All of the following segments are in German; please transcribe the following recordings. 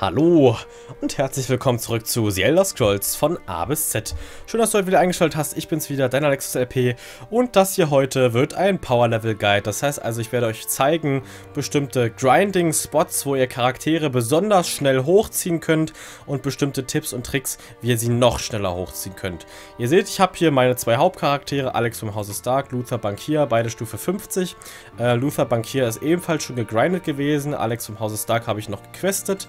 Hallo und herzlich willkommen zurück zu The Elder Scrolls von A bis Z. Schön, dass du heute wieder eingeschaltet hast. Ich bin's wieder, dein Alexis LP und das hier heute wird ein Power Level Guide. Das heißt also, ich werde euch zeigen bestimmte Grinding Spots, wo ihr Charaktere besonders schnell hochziehen könnt und bestimmte Tipps und Tricks, wie ihr sie noch schneller hochziehen könnt. Ihr seht, ich habe hier meine zwei Hauptcharaktere, Alex vom Hause Stark, Luther Bankier, beide Stufe 50. Äh, Luther Bankier ist ebenfalls schon gegrindet gewesen, Alex vom Hause Stark habe ich noch gequestet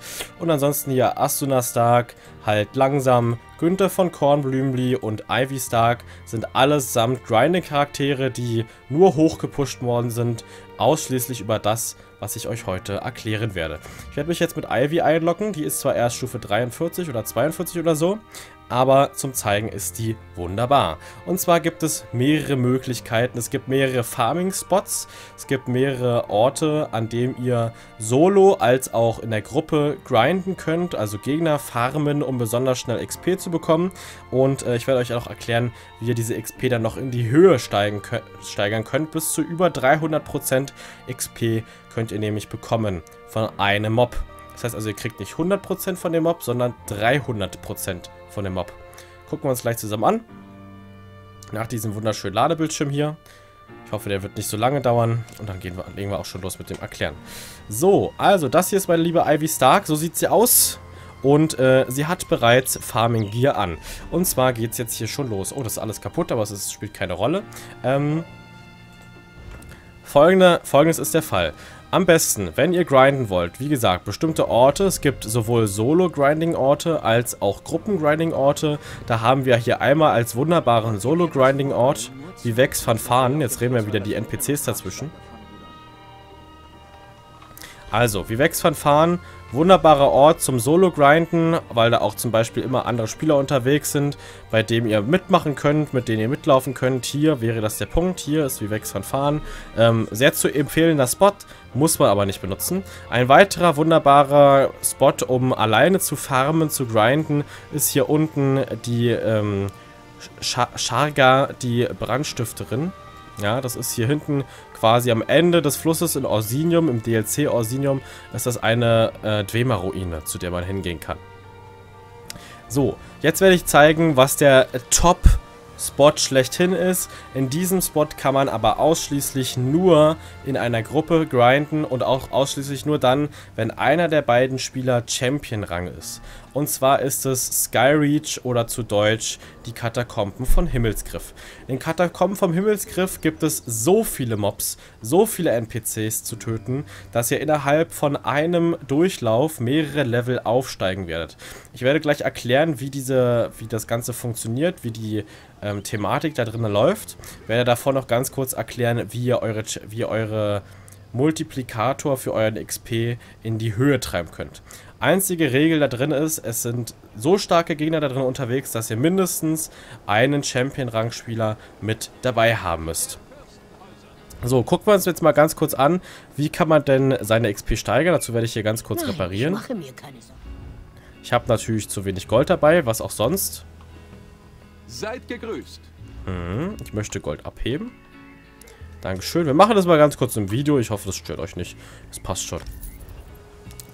ansonsten hier Asuna Stark, halt langsam, Günther von Kornblümli und Ivy Stark sind allesamt Grinding-Charaktere, die nur hochgepusht worden sind, ausschließlich über das, was ich euch heute erklären werde. Ich werde mich jetzt mit Ivy einloggen, die ist zwar erst Stufe 43 oder 42 oder so, aber zum Zeigen ist die wunderbar. Und zwar gibt es mehrere Möglichkeiten. Es gibt mehrere Farming-Spots, es gibt mehrere Orte, an denen ihr solo als auch in der Gruppe grinden könnt, also Gegner farmen, um besonders schnell XP zu bekommen. Und äh, ich werde euch auch erklären, wie ihr diese XP dann noch in die Höhe steigen, steigern könnt. Bis zu über 300% XP könnt ihr nämlich bekommen von einem Mob. Das heißt also, ihr kriegt nicht 100% von dem Mob, sondern 300% von dem Mob. Gucken wir uns gleich zusammen an. Nach diesem wunderschönen Ladebildschirm hier. Ich hoffe, der wird nicht so lange dauern. Und dann gehen wir, legen wir auch schon los mit dem Erklären. So, also das hier ist meine liebe Ivy Stark. So sieht sie aus. Und äh, sie hat bereits Farming Gear an. Und zwar geht es jetzt hier schon los. Oh, das ist alles kaputt, aber es ist, spielt keine Rolle. Ähm, folgende, folgendes ist der Fall. Am besten, wenn ihr grinden wollt, wie gesagt, bestimmte Orte. Es gibt sowohl Solo-Grinding-Orte als auch Gruppen-Grinding-Orte. Da haben wir hier einmal als wunderbaren Solo-Grinding-Ort die Vex van Fahnen. Jetzt reden wir wieder die NPCs dazwischen. Also, Vivex van Fahnen Wunderbarer Ort zum Solo-Grinden, weil da auch zum Beispiel immer andere Spieler unterwegs sind, bei dem ihr mitmachen könnt, mit denen ihr mitlaufen könnt. Hier wäre das der Punkt. Hier ist Vivex von Fahren. Ähm, sehr zu empfehlender Spot, muss man aber nicht benutzen. Ein weiterer wunderbarer Spot, um alleine zu farmen, zu grinden, ist hier unten die ähm, Sharga, die Brandstifterin. Ja, das ist hier hinten quasi am Ende des Flusses in Orsinium, im DLC Orsinium, ist das eine äh, Dwemer-Ruine, zu der man hingehen kann. So, jetzt werde ich zeigen, was der Top Spot schlechthin ist. In diesem Spot kann man aber ausschließlich nur in einer Gruppe grinden und auch ausschließlich nur dann, wenn einer der beiden Spieler Champion-Rang ist. Und zwar ist es Skyreach oder zu Deutsch die Katakomben von Himmelsgriff. In Katakomben vom Himmelsgriff gibt es so viele Mobs, so viele NPCs zu töten, dass ihr innerhalb von einem Durchlauf mehrere Level aufsteigen werdet. Ich werde gleich erklären, wie, diese, wie das Ganze funktioniert, wie die ähm, Thematik da drin läuft. Ich werde davor noch ganz kurz erklären, wie ihr eure, wie ihr eure Multiplikator für euren XP in die Höhe treiben könnt. Einzige Regel da drin ist, es sind so starke Gegner da drin unterwegs, dass ihr mindestens einen Champion-Rangspieler mit dabei haben müsst. So, gucken wir uns jetzt mal ganz kurz an, wie kann man denn seine XP steigern. Dazu werde ich hier ganz kurz Nein, reparieren. Ich, ich habe natürlich zu wenig Gold dabei, was auch sonst. Seid gegrüßt. Mhm, ich möchte Gold abheben. Dankeschön. Wir machen das mal ganz kurz im Video. Ich hoffe, das stört euch nicht. Das passt schon.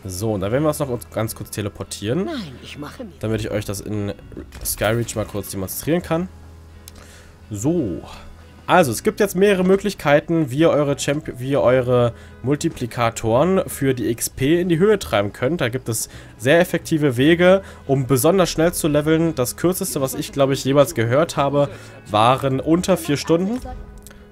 So, und dann werden wir uns noch ganz kurz teleportieren. Nein, ich mache mir. Damit ich euch das in Skyreach mal kurz demonstrieren kann. So. Also, es gibt jetzt mehrere Möglichkeiten, wie ihr eure, Champ wie ihr eure Multiplikatoren für die XP in die Höhe treiben könnt. Da gibt es sehr effektive Wege, um besonders schnell zu leveln. Das kürzeste, was ich, glaube ich, jemals gehört habe, waren unter vier Stunden.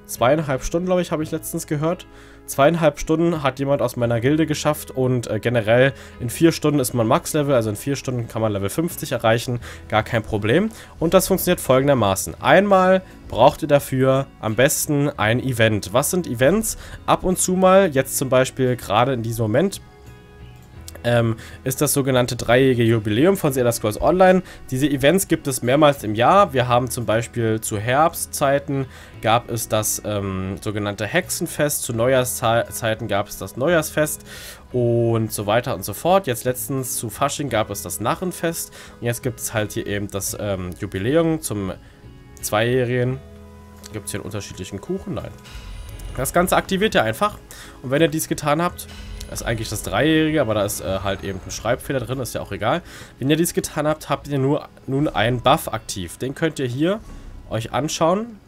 Zweieinhalb Stunden, glaube ich, habe ich letztens gehört. Zweieinhalb Stunden hat jemand aus meiner Gilde geschafft und äh, generell in vier Stunden ist man Max-Level, also in vier Stunden kann man Level 50 erreichen, gar kein Problem. Und das funktioniert folgendermaßen. Einmal braucht ihr dafür am besten ein Event. Was sind Events? Ab und zu mal, jetzt zum Beispiel gerade in diesem Moment ähm, ist das sogenannte dreijährige Jubiläum von The Elder Scrolls Online. Diese Events gibt es mehrmals im Jahr. Wir haben zum Beispiel zu Herbstzeiten gab es das ähm, sogenannte Hexenfest, zu Neujahrszeiten gab es das Neujahrsfest und so weiter und so fort. Jetzt letztens zu Fasching gab es das Narrenfest und jetzt gibt es halt hier eben das ähm, Jubiläum zum Zweijährigen. Gibt es hier einen unterschiedlichen Kuchen? Nein. Das Ganze aktiviert ihr einfach und wenn ihr dies getan habt, Das ist eigentlich das Dreijährige, aber da ist äh, halt eben ein Schreibfehler drin, ist ja auch egal. Wenn ihr dies getan habt, habt ihr nur nun einen Buff aktiv. Den könnt ihr hier euch anschauen.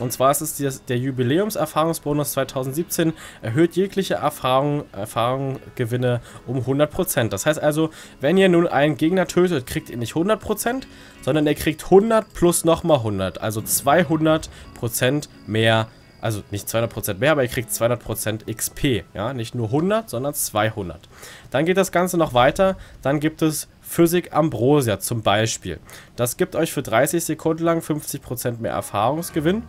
Und zwar ist es der, der Jubiläumserfahrungsbonus 2017, erhöht jegliche Erfahrung, um 100%. Das heißt also, wenn ihr nun einen Gegner tötet, kriegt ihr nicht 100%, sondern ihr kriegt 100 plus nochmal 100, also 200% mehr also nicht 200% mehr, aber ihr kriegt 200% XP. Ja, nicht nur 100, sondern 200. Dann geht das Ganze noch weiter. Dann gibt es Physik Ambrosia zum Beispiel. Das gibt euch für 30 Sekunden lang 50% mehr Erfahrungsgewinn.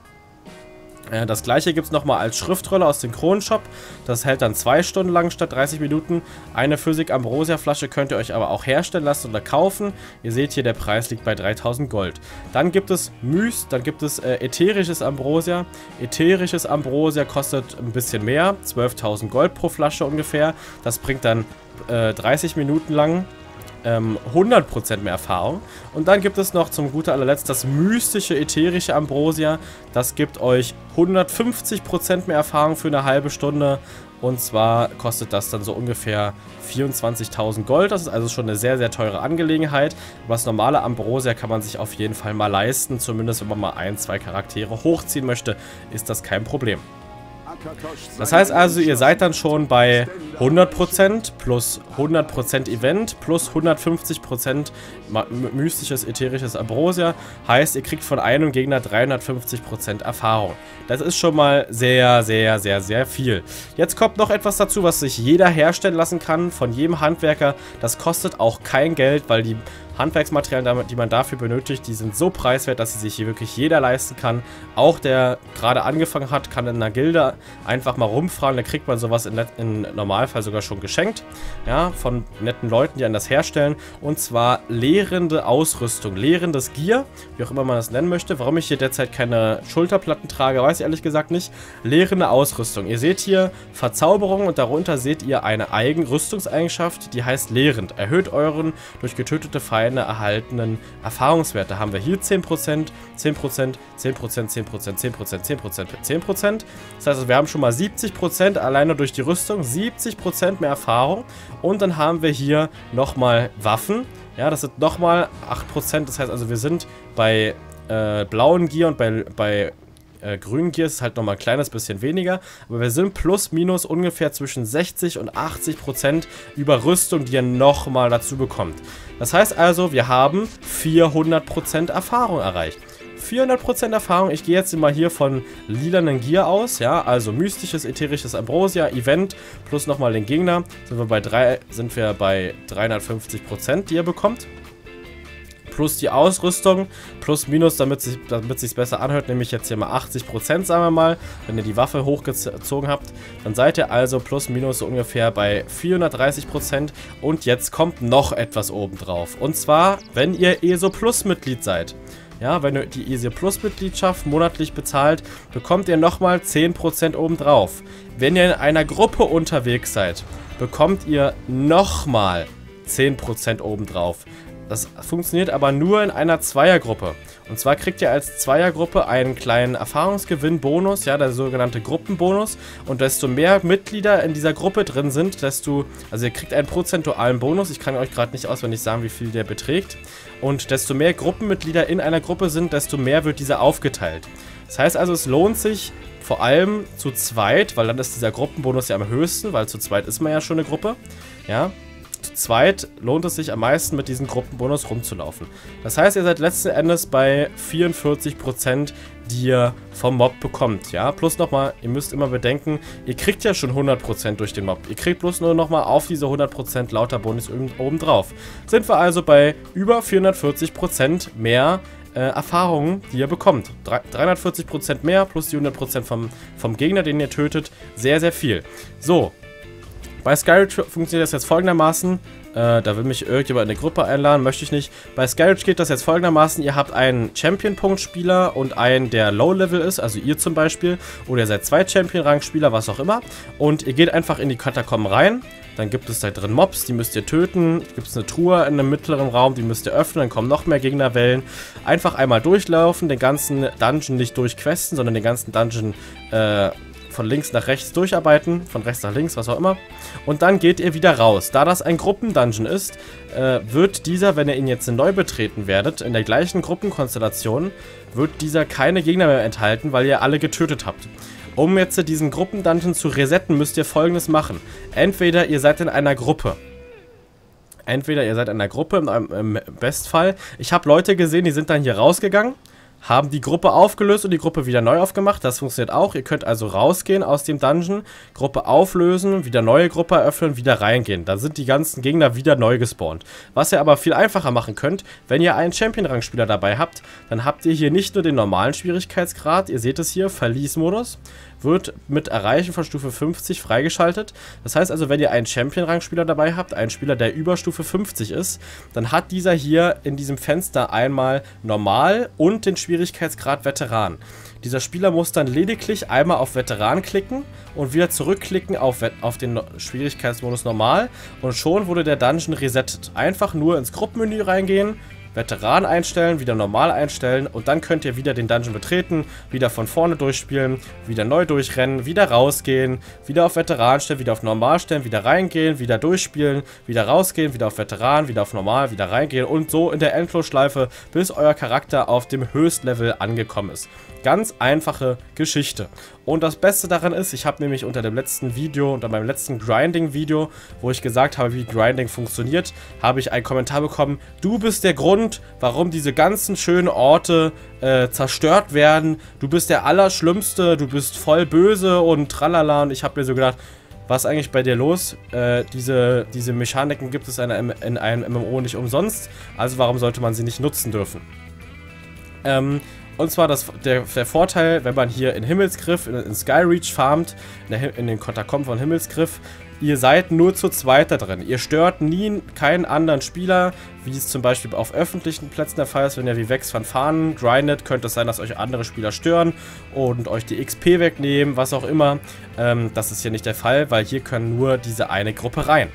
Äh, das gleiche gibt es nochmal als Schriftrolle aus dem Kronenshop. Das hält dann 2 Stunden lang statt 30 Minuten. Eine Physik Ambrosia Flasche könnt ihr euch aber auch herstellen lassen oder kaufen. Ihr seht hier, der Preis liegt bei 3000 Gold. Dann gibt es Myst, dann gibt es äh, ätherisches Ambrosia. Ätherisches Ambrosia kostet ein bisschen mehr, 12.000 Gold pro Flasche ungefähr. Das bringt dann äh, 30 Minuten lang ähm, 100% mehr Erfahrung. Und dann gibt es noch zum guter allerletzt das mystische ätherische Ambrosia. Das gibt euch 150% mehr Erfahrung für eine halbe Stunde. Und zwar kostet das dann so ungefähr 24.000 Gold. Das ist also schon eine sehr, sehr teure Angelegenheit. Was normale Ambrosia kann man sich auf jeden Fall mal leisten. Zumindest wenn man mal ein, zwei Charaktere hochziehen möchte, ist das kein Problem. Das heißt also, ihr seid dann schon bei 100% plus 100% Event plus 150% mystisches, ätherisches Ambrosia. Heißt, ihr kriegt von einem Gegner 350% Erfahrung. Das ist schon mal sehr, sehr, sehr, sehr viel. Jetzt kommt noch etwas dazu, was sich jeder herstellen lassen kann, von jedem Handwerker. Das kostet auch kein Geld, weil die Handwerksmaterialien, die man dafür benötigt, die sind so preiswert, dass sie sich hier wirklich jeder leisten kann. Auch der gerade angefangen hat, kann in einer Gilde einfach mal rumfragen. Da kriegt man sowas im Normalfall sogar schon geschenkt. Ja, von netten Leuten, die einen das herstellen. Und zwar lehrende Ausrüstung, lehrendes Gear, wie auch immer man das nennen möchte. Warum ich hier derzeit keine Schulterplatten trage, weiß ich ehrlich gesagt nicht. Lehrende Ausrüstung. Ihr seht hier Verzauberung und darunter seht ihr eine Eigenrüstungseigenschaft, die heißt lehrend. Erhöht euren durch getötete Feinde keine erhaltenen Erfahrungswerte. Haben wir hier 10%, 10%, 10%, 10%, 10%, 10%, 10%. Das heißt, wir haben schon mal 70% alleine durch die Rüstung, 70% mehr Erfahrung. Und dann haben wir hier nochmal Waffen. Ja, das sind nochmal 8%. Das heißt also, wir sind bei äh, blauen Gear und bei, bei äh, grünen Gear ist halt nochmal ein kleines bisschen weniger. Aber wir sind plus minus ungefähr zwischen 60 und 80 Prozent über Rüstung, die ihr nochmal dazu bekommt. Das heißt also, wir haben 400 Prozent Erfahrung erreicht. 400% Erfahrung. Ich gehe jetzt mal hier von lilanen Gear aus, ja, also mystisches, ätherisches Ambrosia, Event plus nochmal den Gegner. Sind wir bei, drei, sind wir bei 350%, die ihr bekommt plus die Ausrüstung, plus minus, damit es damit sich besser anhört, nämlich jetzt hier mal 80%, sagen wir mal, wenn ihr die Waffe hochgezogen habt, dann seid ihr also plus minus ungefähr bei 430% und jetzt kommt noch etwas obendrauf. Und zwar, wenn ihr ESO Plus Mitglied seid. Ja, wenn ihr die ESO Plus Mitgliedschaft monatlich bezahlt, bekommt ihr nochmal 10% obendrauf. Wenn ihr in einer Gruppe unterwegs seid, bekommt ihr nochmal 10% obendrauf. Das funktioniert aber nur in einer Zweiergruppe. Und zwar kriegt ihr als Zweiergruppe einen kleinen Erfahrungsgewinn-Bonus, ja, der sogenannte Gruppenbonus. Und desto mehr Mitglieder in dieser Gruppe drin sind, desto, also ihr kriegt einen prozentualen Bonus. Ich kann euch gerade nicht auswendig sagen, wie viel der beträgt. Und desto mehr Gruppenmitglieder in einer Gruppe sind, desto mehr wird dieser aufgeteilt. Das heißt also, es lohnt sich vor allem zu zweit, weil dann ist dieser Gruppenbonus ja am höchsten, weil zu zweit ist man ja schon eine Gruppe. Ja, zweit lohnt es sich am meisten mit diesem Gruppenbonus rumzulaufen. Das heißt, ihr seid letzten Endes bei 44%, die ihr vom Mob bekommt, ja. Plus nochmal, ihr müsst immer bedenken, ihr kriegt ja schon 100% durch den Mob. Ihr kriegt bloß nur nochmal auf diese 100% lauter Bonus oben drauf. Sind wir also bei über 440% mehr äh, Erfahrungen, die ihr bekommt. 340% mehr plus die 100% vom, vom Gegner, den ihr tötet. Sehr, sehr viel. So, bei Skyridge funktioniert das jetzt folgendermaßen. Äh, da will mich irgendjemand in eine Gruppe einladen, möchte ich nicht. Bei Skyridge geht das jetzt folgendermaßen. Ihr habt einen Champion-Punkt-Spieler und einen, der Low-Level ist, also ihr zum Beispiel. Oder ihr seid zwei Champion-Rang-Spieler, was auch immer. Und ihr geht einfach in die Katakomben rein. Dann gibt es da drin Mobs, die müsst ihr töten. Gibt es eine Truhe in einem mittleren Raum, die müsst ihr öffnen. Dann kommen noch mehr Gegnerwellen. Einfach einmal durchlaufen, den ganzen Dungeon nicht durchquesten, sondern den ganzen Dungeon äh, von links nach rechts durcharbeiten, von rechts nach links, was auch immer. Und dann geht ihr wieder raus. Da das ein Gruppendungeon ist, äh, wird dieser, wenn ihr ihn jetzt neu betreten werdet, in der gleichen Gruppenkonstellation, wird dieser keine Gegner mehr enthalten, weil ihr alle getötet habt. Um jetzt diesen Gruppendungeon zu resetten, müsst ihr folgendes machen. Entweder ihr seid in einer Gruppe. Entweder ihr seid in einer Gruppe, im, im Bestfall. Ich habe Leute gesehen, die sind dann hier rausgegangen haben die Gruppe aufgelöst und die Gruppe wieder neu aufgemacht. Das funktioniert auch. Ihr könnt also rausgehen aus dem Dungeon, Gruppe auflösen, wieder neue Gruppe eröffnen, wieder reingehen. Da sind die ganzen Gegner wieder neu gespawnt. Was ihr aber viel einfacher machen könnt, wenn ihr einen Champion-Rang-Spieler dabei habt, dann habt ihr hier nicht nur den normalen Schwierigkeitsgrad, ihr seht es hier, Verlies-Modus, wird mit Erreichen von Stufe 50 freigeschaltet. Das heißt also, wenn ihr einen Champion-Rang-Spieler dabei habt, einen Spieler, der über Stufe 50 ist, dann hat dieser hier in diesem Fenster einmal normal und den Schwierigkeitsgrad Veteran. Dieser Spieler muss dann lediglich einmal auf Veteran klicken und wieder zurückklicken auf, auf den Schwierigkeitsmodus normal und schon wurde der Dungeon resettet. Einfach nur ins Gruppenmenü reingehen, Veteran einstellen, wieder normal einstellen und dann könnt ihr wieder den Dungeon betreten, wieder von vorne durchspielen, wieder neu durchrennen, wieder rausgehen, wieder auf Veteran stellen, wieder auf normal stellen, wieder reingehen, wieder durchspielen, wieder rausgehen, wieder auf Veteran, wieder auf normal, wieder reingehen und so in der Endlosschleife, bis euer Charakter auf dem Höchstlevel angekommen ist. Ganz einfache Geschichte. Und das Beste daran ist, ich habe nämlich unter dem letzten Video, unter meinem letzten Grinding-Video, wo ich gesagt habe, wie Grinding funktioniert, habe ich einen Kommentar bekommen, du bist der Grund, warum diese ganzen schönen Orte äh, zerstört werden. Du bist der Allerschlimmste, du bist voll böse und tralala. Und ich habe mir so gedacht, was eigentlich bei dir los? Äh, diese, diese Mechaniken gibt es in einem, in einem MMO nicht umsonst, also warum sollte man sie nicht nutzen dürfen? Ähm, und zwar das, der, der Vorteil, wenn man hier in Himmelsgriff, in, in Skyreach farmt, in, der, in den Katakomben von Himmelsgriff, ihr seid nur zu zweit da drin. Ihr stört nie keinen anderen Spieler, wie es zum Beispiel auf öffentlichen Plätzen der Fall ist. Wenn ihr wie Vex Fanfaren grindet, könnte es sein, dass euch andere Spieler stören und euch die XP wegnehmen, was auch immer. Ähm, das ist hier nicht der Fall, weil hier können nur diese eine Gruppe rein.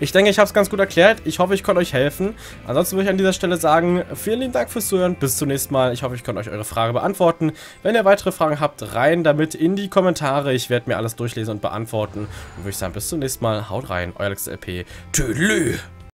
Ich denke, ich habe es ganz gut erklärt. Ich hoffe, ich konnte euch helfen. Ansonsten würde ich an dieser Stelle sagen, vielen lieben Dank fürs Zuhören. Bis zum nächsten Mal. Ich hoffe, ich konnte euch eure Frage beantworten. Wenn ihr weitere Fragen habt, rein damit in die Kommentare. Ich werde mir alles durchlesen und beantworten. Und würde ich sagen, bis zum nächsten Mal. Haut rein. Euer LXLP. Tüdelü.